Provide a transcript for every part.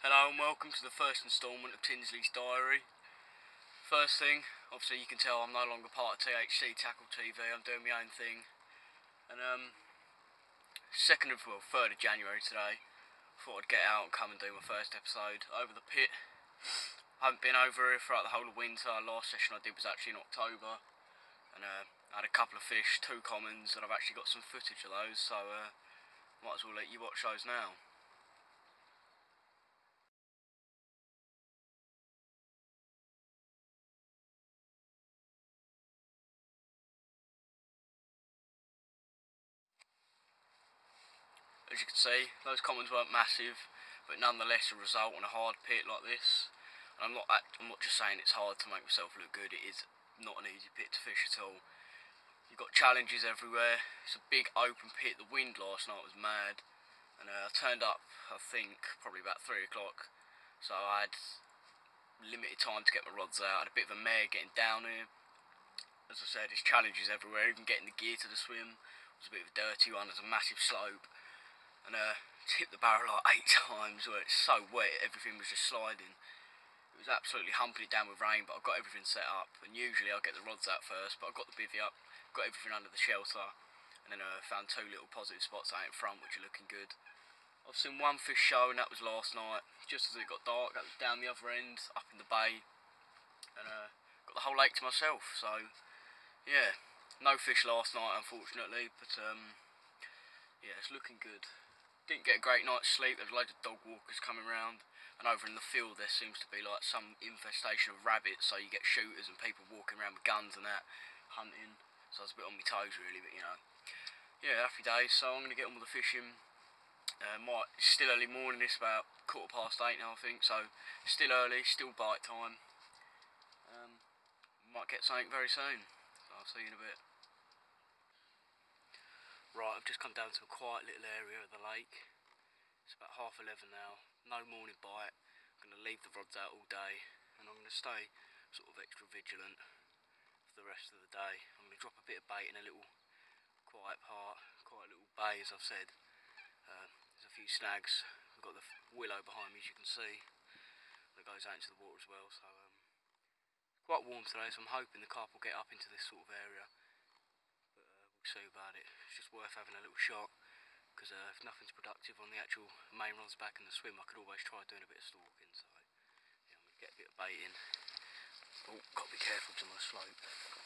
Hello and welcome to the first instalment of Tinsley's Diary. First thing, obviously you can tell I'm no longer part of THC Tackle TV, I'm doing my own thing. And um, 2nd of, well, 3rd of January today, thought I'd get out and come and do my first episode over the pit. I haven't been over here throughout the whole of winter, last session I did was actually in October. And uh, I had a couple of fish, two commons, and I've actually got some footage of those, so uh, might as well let you watch those now. See, those commons weren't massive, but nonetheless a result on a hard pit like this. And I'm not I'm not just saying it's hard to make myself look good, it is not an easy pit to fish at all. You've got challenges everywhere, it's a big open pit, the wind last night was mad. And uh, I turned up, I think, probably about 3 o'clock, so I had limited time to get my rods out, I had a bit of a mare getting down here. As I said, there's challenges everywhere, even getting the gear to the swim was a bit of a dirty one, there's a massive slope and uh, tipped the barrel like eight times where it's so wet everything was just sliding. It was absolutely humping it down with rain but I've got everything set up and usually I'll get the rods out first but I've got the bivvy up, got everything under the shelter and then I uh, found two little positive spots out in front which are looking good. I've seen one fish show and that was last night just as it got dark that was down the other end up in the bay and uh, got the whole lake to myself so yeah no fish last night unfortunately but um, yeah it's looking good didn't get a great night's sleep. There's loads of dog walkers coming around, and over in the field there seems to be like some infestation of rabbits. So you get shooters and people walking around with guns and that, hunting. So I was a bit on my toes really, but you know, yeah, happy days. So I'm gonna get on with the fishing. Uh, might it's still early morning. It's about quarter past eight now, I think. So still early, still bite time. Um, might get something very soon. So I'll see you in a bit. Right, I've just come down to a quiet little area of the lake. It's about half eleven now, no morning bite. I'm going to leave the rods out all day and I'm going to stay sort of extra vigilant for the rest of the day. I'm going to drop a bit of bait in a little quiet part, quiet little bay as I've said. Uh, there's a few snags. We've got the willow behind me as you can see that goes out into the water as well. So um, quite warm today so I'm hoping the carp will get up into this sort of area so about it. It's just worth having a little shot because uh, if nothing's productive on the actual main runs back in the swim, I could always try doing a bit of stalking. So yeah, I'm gonna get a bit of bait in. Oh, got to be careful to my slope.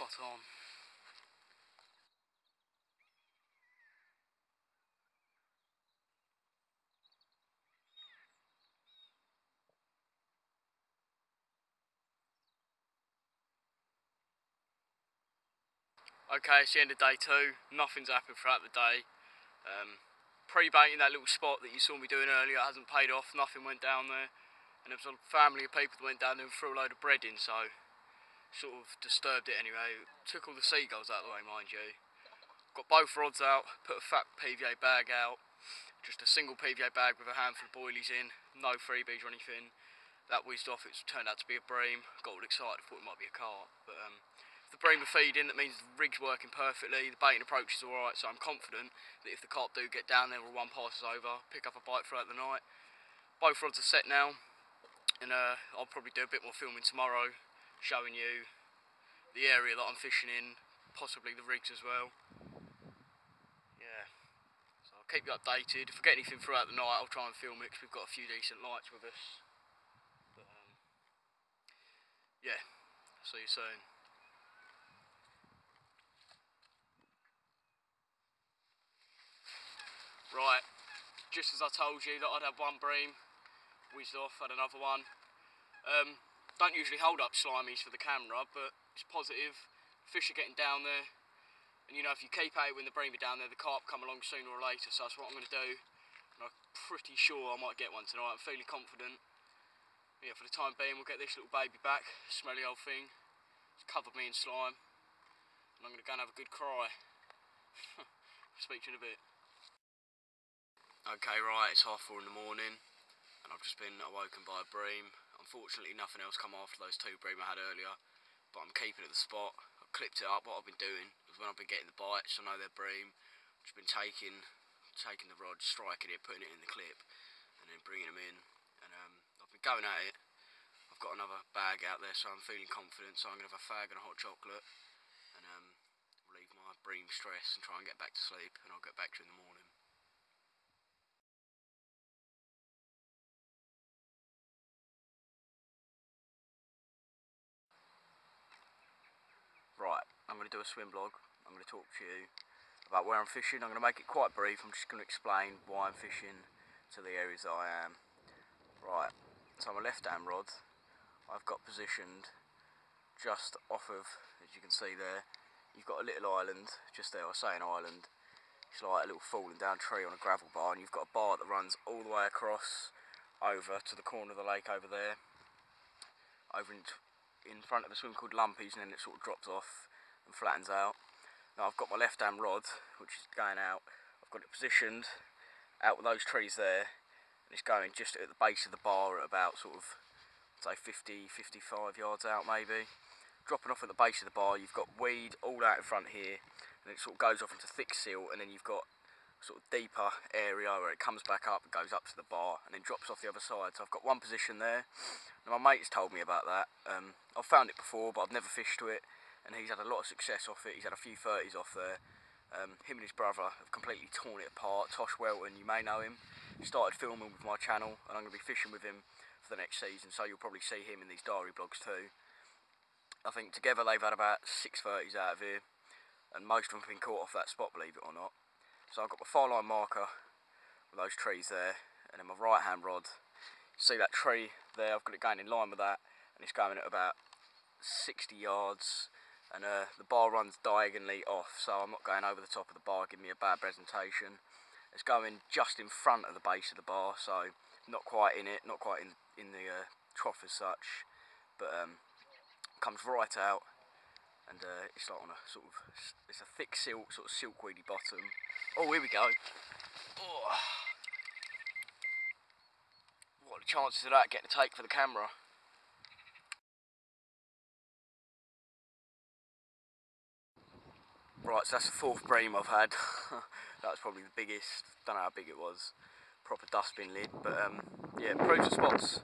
Spot on. Okay, it's the end of day two. Nothing's happened throughout the day. Um, Pre-baiting that little spot that you saw me doing earlier hasn't paid off. Nothing went down there. And there was a family of people that went down there and threw a load of bread in. So sort of disturbed it anyway. Took all the seagulls out of the way, mind you. Got both rods out, put a fat PVA bag out, just a single PVA bag with a handful of boilies in, no freebies or anything. That whizzed off, it turned out to be a bream. Got all excited, thought it might be a carp. But um, the bream are feeding, that means the rig's working perfectly, the baiting approach is alright, so I'm confident that if the carp do get down there or one passes over, pick up a bite throughout the night. Both rods are set now, and uh, I'll probably do a bit more filming tomorrow, showing you the area that I'm fishing in, possibly the rigs as well. Yeah, so I'll keep you updated. If I get anything throughout the night, I'll try and film it because we've got a few decent lights with us. But, um, yeah, see you soon. Right, just as I told you that I'd have one bream, whizzed off, had another one. Um, don't usually hold up slimies for the camera, but it's positive. Fish are getting down there. And you know, if you keep out when the bream are down there, the carp come along sooner or later. So that's what I'm going to do. And I'm pretty sure I might get one tonight. I'm fairly confident. Yeah, for the time being, we'll get this little baby back. Smelly old thing. It's covered me in slime. And I'm going to go and have a good cry. Speak to you in a bit. Okay, right, it's half four in the morning. And I've just been awoken by a bream. Unfortunately, nothing else come after those two bream I had earlier. But I'm keeping at the spot. I've clipped it up. What I've been doing is when I've been getting the bites, I know they're bream. I've been taking, taking the rod, striking it, putting it in the clip, and then bringing them in. And um, I've been going at it. I've got another bag out there, so I'm feeling confident. So I'm gonna have a fag and a hot chocolate, and um, relieve my bream stress and try and get back to sleep. And I'll get back to you in the morning. Right, I'm to do a swim blog. I'm going to talk to you about where I'm fishing. I'm going to make it quite brief. I'm just going to explain why I'm fishing to the areas I am. Right, so my left hand rod, I've got positioned just off of, as you can see there, you've got a little island just there. I say an island. It's like a little falling down tree on a gravel bar, and you've got a bar that runs all the way across over to the corner of the lake over there, over in in front of a swim called Lumpy's and then it sort of drops off and flattens out. Now I've got my left hand rod which is going out, I've got it positioned out with those trees there and it's going just at the base of the bar at about sort of say 50, 55 yards out maybe. Dropping off at the base of the bar you've got weed all out in front here and it sort of goes off into thick silt and then you've got sort of deeper area where it comes back up and goes up to the bar and then drops off the other side. So I've got one position there. Now my mate's told me about that. Um, I've found it before but I've never fished to it and he's had a lot of success off it. He's had a few 30s off there. Um, him and his brother have completely torn it apart. Tosh Welton, you may know him, started filming with my channel and I'm going to be fishing with him for the next season so you'll probably see him in these diary blogs too. I think together they've had about six 30s out of here and most of them have been caught off that spot believe it or not. So I've got my far line marker with those trees there, and then my right hand rod. See that tree there? I've got it going in line with that, and it's going at about 60 yards. And uh, the bar runs diagonally off, so I'm not going over the top of the bar, giving me a bad presentation. It's going just in front of the base of the bar, so not quite in it, not quite in in the uh, trough as such, but um, comes right out and uh, it's like on a sort of it's a thick silk sort of silkweedy bottom oh here we go oh. what are the chances of that getting a take for the camera right so that's the fourth bream I've had. That was probably the biggest don't know how big it was proper dustbin lid but um, yeah proves the spots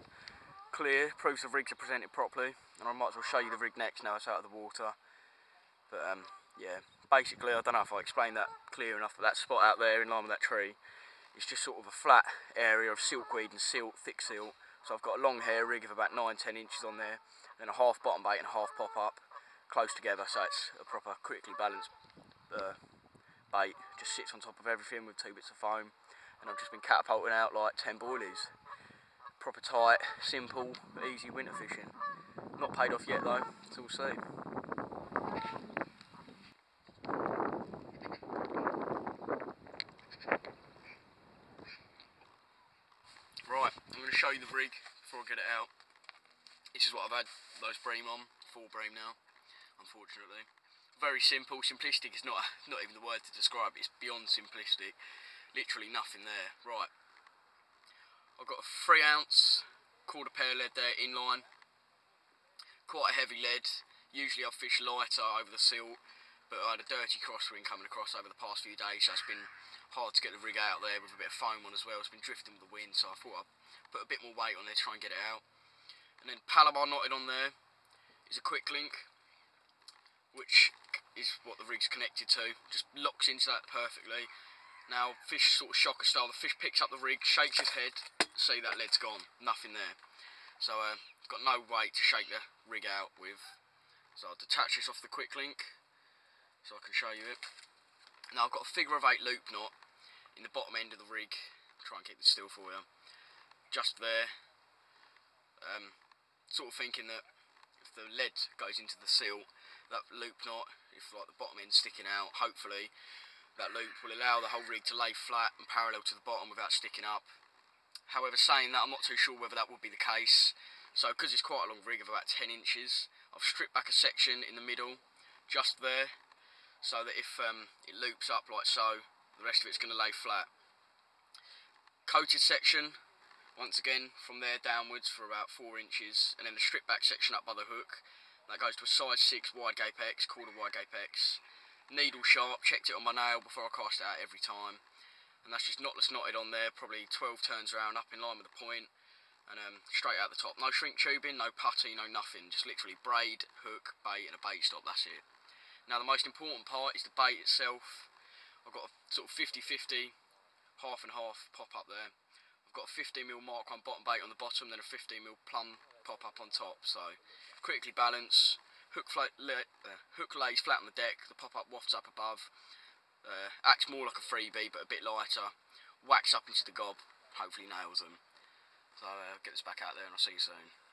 clear proves the rigs are presented properly and I might as well show you the rig next now it's out of the water. But um, yeah, basically, I don't know if I explained that clear enough, but that spot out there in line with that tree, it's just sort of a flat area of silkweed and silt, thick silt. So I've got a long hair rig of about 9-10 inches on there, and a half bottom bait and a half pop up, close together, so it's a proper critically balanced uh, bait. Just sits on top of everything with two bits of foam, and I've just been catapulting out like 10 boilies. Proper tight, simple, easy winter fishing. Not paid off yet though, so we'll see. Right, I'm going to show you the rig before I get it out. This is what I've had those bream on, full bream now, unfortunately. Very simple, simplistic is not not even the word to describe it, it's beyond simplistic. Literally nothing there. Right, I've got a 3 ounce Korda pear lead there inline. Quite a heavy lead. Usually I fish lighter over the silt, but I had a dirty crosswind coming across over the past few days, so it's been hard to get the rig out there with a bit of foam on as well. It's been drifting with the wind, so I thought I'd put a bit more weight on there to try and get it out. And then Palomar knotted on there is a quick link, which is what the rig's connected to. Just locks into that perfectly. Now, fish sort of shocker style. The fish picks up the rig, shakes his head, see that lead's gone, nothing there. So, uh, got no weight to shake the rig out with. So I'll detach this off the quick link, so I can show you it. Now I've got a figure of eight loop knot in the bottom end of the rig. Try and keep this still for you. Just there. Um, sort of thinking that if the lead goes into the seal, that loop knot, if like the bottom end sticking out, hopefully that loop will allow the whole rig to lay flat and parallel to the bottom without sticking up. However, saying that, I'm not too sure whether that would be the case. So, because it's quite a long rig of about 10 inches, I've stripped back a section in the middle, just there, so that if um, it loops up like so, the rest of it's going to lay flat. Coated section, once again, from there downwards for about 4 inches, and then the strip back section up by the hook, that goes to a size 6 wide gape X, Korda wide gape X needle sharp, checked it on my nail before I cast it out every time. And that's just knotless knotted on there, probably 12 turns around up in line with the point and um, straight out the top. No shrink tubing, no putty, no nothing. Just literally braid, hook, bait and a bait stop, that's it. Now the most important part is the bait itself. I've got a sort of 50-50, half and half pop up there. I've got a 15mm Mark 1 bottom bait on the bottom, then a 15mm plum pop up on top. So critically balanced, hook, uh, hook lays flat on the deck, the pop-up wafts up above, uh, acts more like a freebie but a bit lighter, whacks up into the gob, hopefully nails them. So uh, get this back out there and I'll see you soon.